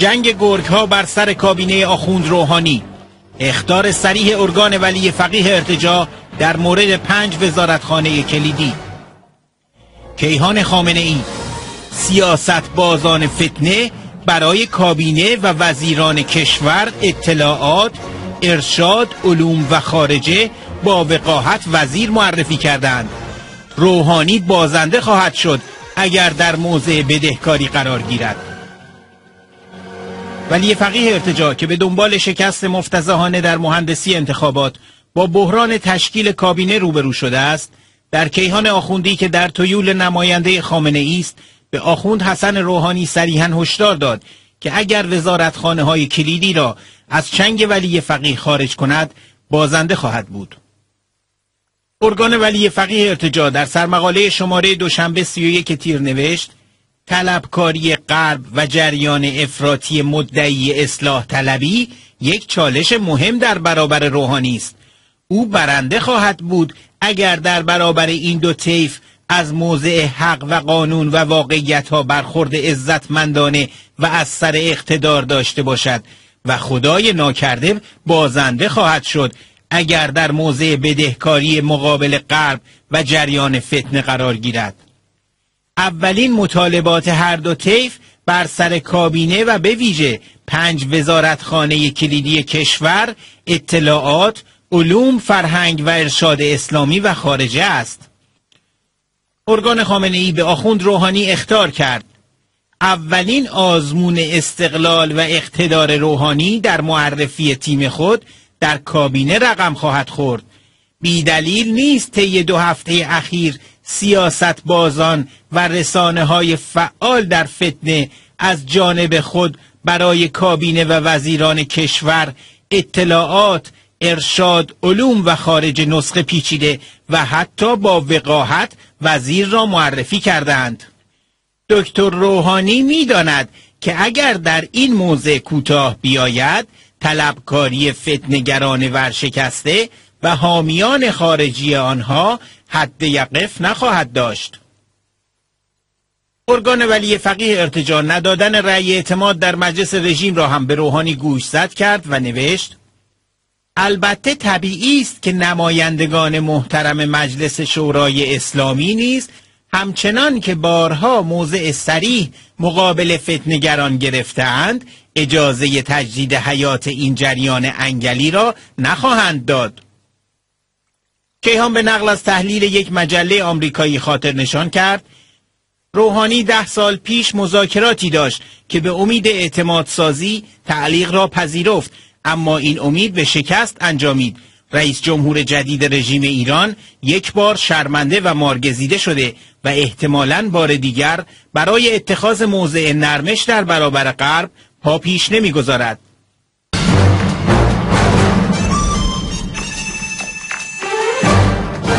جنگ گرگ ها بر سر کابینه آخوند روحانی. اختار سریح ارگان ولی فقیه ارتجا در مورد پنج وزارتخانه کلیدی. کیهان خامنه ای. سیاست بازان فتنه برای کابینه و وزیران کشور اطلاعات ارشاد علوم و خارجه با وقاحت وزیر معرفی کردند. روحانی بازنده خواهد شد اگر در موضع بدهکاری قرار گیرد. ولی فقیه ارتجا که به دنبال شکست مفتزهانه در مهندسی انتخابات با بحران تشکیل کابینه روبرو شده است در کیهان آخوندی که در تویول نماینده خامنه است به آخوند حسن روحانی صریحا هشدار داد که اگر وزارتخانه های کلیدی را از چنگ ولی فقیه خارج کند بازنده خواهد بود. ارگان ولی فقیه ارتجا در سرمقاله شماره دوشنبه 31 تیر نوشت طلبکاری غرب و جریان افراطی مدعی اصلاح طلبی یک چالش مهم در برابر روحانی است. او برنده خواهد بود اگر در برابر این دو طیف از موضع حق و قانون و واقعیت ها برخورد عزتمندانه و از سر اقتدار داشته باشد و خدای ناکرده بازنده خواهد شد اگر در موضع بدهکاری مقابل غرب و جریان فتنه قرار گیرد. اولین مطالبات هر دو طیف بر سر کابینه و به ویژه پنج وزارتخانه کلیدی کشور اطلاعات علوم فرهنگ و ارشاد اسلامی و خارجه است. ارگان خامنه ای به آخوند روحانی اختار کرد. اولین آزمون استقلال و اقتدار روحانی در معرفی تیم خود در کابینه رقم خواهد خورد. بیدلیل نیست طی دو هفته اخیر سیاست بازان و رسانه های فعال در فتنه از جانب خود برای کابینه و وزیران کشور اطلاعات ارشاد علوم و خارج نسخه پیچیده و حتی با وقاحت وزیر را معرفی کردند دکتر روحانی می‌داند که اگر در این موضع کوتاه بیاید طلبکاری فتنگران ورشکسته و حامیان خارجی آنها حد یقف نخواهد داشت. ارگان ولی فقیه ارتجا ندادن رأی اعتماد در مجلس رژیم را هم به روحانی گوش زد کرد و نوشت البته طبیعی است که نمایندگان محترم مجلس شورای اسلامی نیز همچنان که بارها موضع سریح مقابل فتنگران گرفتهاند اجازه تجدید حیات این جریان انگلی را نخواهند داد. کیهان به نقل از تحلیل یک مجله آمریکایی خاطر نشان کرد. روحانی ده سال پیش مذاکراتی داشت که به امید اعتماد سازی تعلیق را پذیرفت اما این امید به شکست انجامید. رئیس جمهور جدید رژیم ایران یک بار شرمنده و مارگزیده شده و احتمالاً بار دیگر برای اتخاذ موضع نرمش در برابر غرب پا پیش نمی‌گذارد.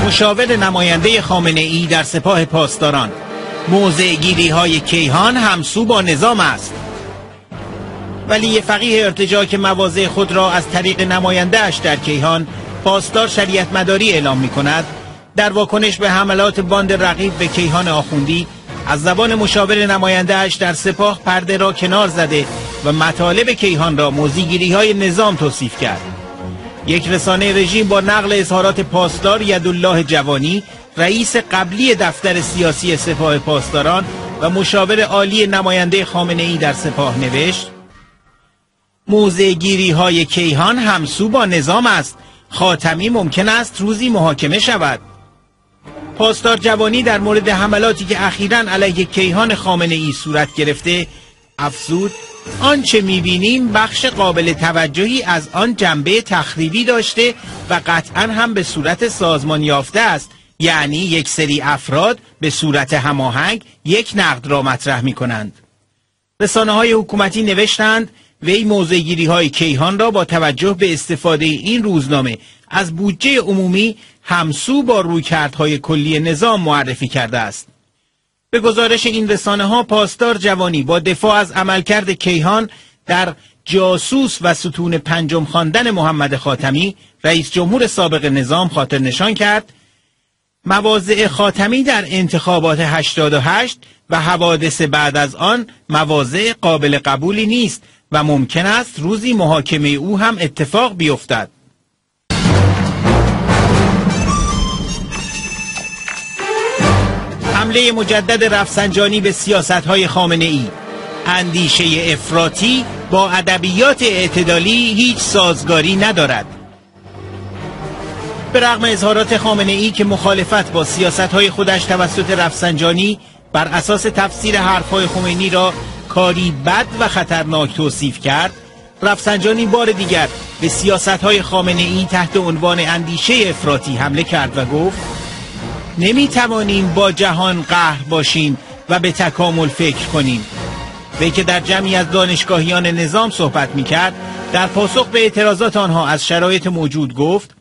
مشاور نماینده خامنه ای در سپاه پاسداران. موضع گیری های کیهان همسو با نظام است. ولی فقیه ارتجا که مواضع خود را از طریق نمایندهش در کیهان پاسدار شریعت مداری اعلام می کند در واکنش به حملات باند رقیب به کیهان آخوندی از زبان مشاور نمایندهش در سپاه پرده را کنار زده و مطالب کیهان را موزیگیری های نظام توصیف کرد. یک رسانه رژیم با نقل اظهارات پاسدار یدالله جوانی رئیس قبلی دفتر سیاسی سپاه پاسداران و مشاور عالی نماینده خامنه ای در سپاه نوشت موزه گیری های کیهان همسو با نظام است. خاتمی ممکن است روزی محاکمه شود. پاسدار جوانی در مورد حملاتی که اخیرا علیه کیهان خامنه ای صورت گرفته افزود آنچه می‌بینیم بخش قابل توجهی از آن جنبه تخریبی داشته و قطعا هم به صورت سازمان یافته است. یعنی یک سری افراد به صورت هماهنگ یک نقد را مطرح می کنند رسانه های حکومتی نوشتند وی موزگیری های کیهان را با توجه به استفاده این روزنامه از بودجه عمومی همسو با رویکردهای کلی نظام معرفی کرده است. به گزارش این رسانه ها پاسدار جوانی با دفاع از عملکرد کیهان در جاسوس و ستون پنجم خواندن محمد خاتمی رئیس جمهور سابق نظام خاطر نشان کرد. مواضع خاتمی در انتخابات 88 و حوادث بعد از آن مواضع قابل قبولی نیست و ممکن است روزی محاکمه او هم اتفاق بیفتد. حمله مجدد رفسنجانی به سیاست های خامنه ای اندیشه افراطی با ادبیات اعتدالی هیچ سازگاری ندارد. به رغم اظهارات خامنه ای که مخالفت با سیاست های خودش توسط رفسنجانی بر اساس تفسیر حرفهای خمینی را کاری بد و خطرناک توصیف کرد رفسنجانی بار دیگر به سیاست های خامنه ای تحت عنوان اندیشه افراطی حمله کرد و گفت نمی توانیم با جهان قهر باشیم و به تکامل فکر کنیم. وی که در جمعی از دانشگاهیان نظام صحبت می کرد در پاسخ به اعتراضات آنها از شرایط موجود گفت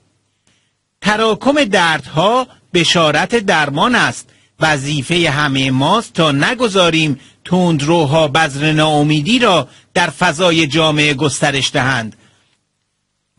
تراکم دردها بشارت درمان است. وظیفه همه ماست تا نگذاریم تندروها بذر ناامیدی را در فضای جامعه گسترش دهند.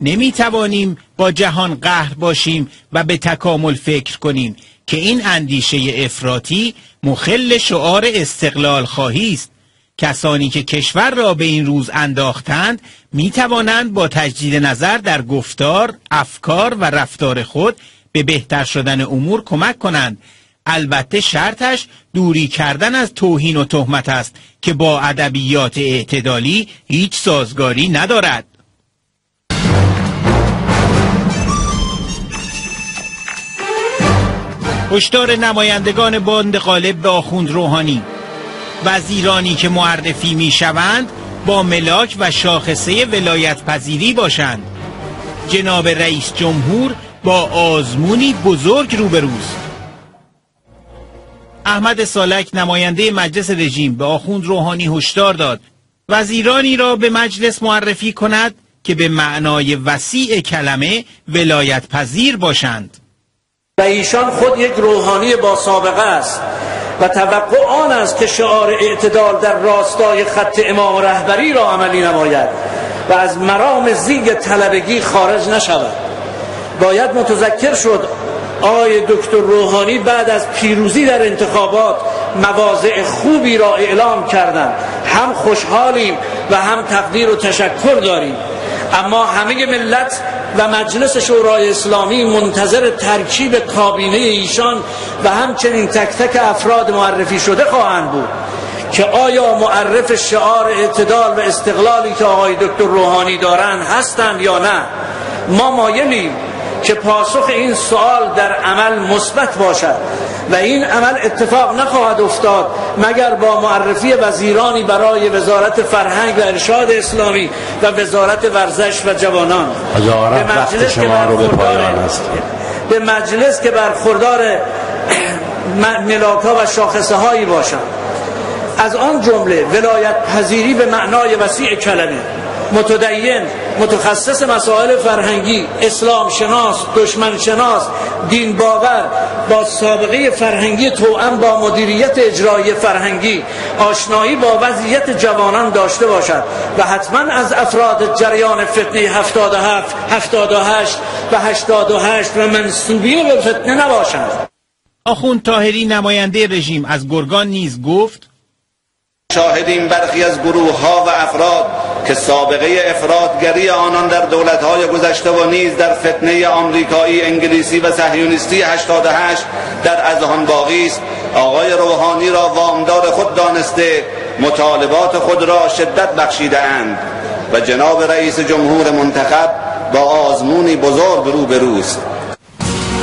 نمی توانیم با جهان قهر باشیم و به تکامل فکر کنیم که این اندیشه افراطی مخل شعار استقلال خواهی است. کسانی که کشور را به این روز انداختند می توانند با تجدید نظر در گفتار، افکار و رفتار خود به بهتر شدن امور کمک کنند. البته شرطش دوری کردن از توهین و تهمت است که با ادبیات اعتدالی هیچ سازگاری ندارد. هشدار نمایندگان باند غالب به آخوند روحانی. وزیرانی که معرفی می شوند با ملاک و شاخصه ولایت پذیری باشند. جناب رئیس جمهور با آزمونی بزرگ روبروست. احمد سالک نماینده مجلس رژیم به آخوند روحانی هشدار داد. وزیرانی را به مجلس معرفی کند که به معنای وسیع کلمه ولایت پذیر باشند. و ایشان خود یک روحانی با سابقه است و توقع آن است که شعار اعتدال در راستای خط امام رهبری را عملی نماید و از مرام زیگ طلبگی خارج نشود. باید متذکر شد آقای دکتر روحانی بعد از پیروزی در انتخابات مواضع خوبی را اعلام کردند. هم خوشحالیم و هم تقدیر و تشکر داریم. اما همه ملت و مجلس شورای اسلامی منتظر ترکیب کابینه ایشان و همچنین تک تک افراد معرفی شده خواهند بود که آیا معرف شعار اعتدال و استقلالی که آقای دکتر روحانی دارند هستند یا نه. ما مایلیم که پاسخ این سوال در عمل مثبت باشد و این عمل اتفاق نخواهد افتاد مگر با معرفی وزیرانی برای وزارت فرهنگ و ارشاد اسلامی و وزارت ورزش و جوانان. به مجلس که به مجلس که برخوردار ملاک و شاخصه هایی باشند از آن جمله ولایت پذیری به معنای وسیع کلمه متدین متخصص مسائل فرهنگی اسلام شناس دشمن شناس دین باور با سابقه فرهنگی توأم با مدیریت اجرایی فرهنگی آشنایی با وضعیت جوانان داشته باشد و حتما از افراد جریان فتنه 77 78 و 88 و منصوبین به فتنه نباشند. آخوند تاهری نماینده رژیم از گرگان نیز گفت شاهدیم برخی از گروه ها و افراد که سابقه افرادگری آنان در دولت های گذشته و نیز در فتنه آمریکایی انگلیسی و صهیونیستی 88 در اذهان باقی است. آقای روحانی را وامدار خود دانسته مطالبات خود را شدت بخشیده اند و جناب رئیس جمهور منتخب با آزمونی بزرگ روبروست.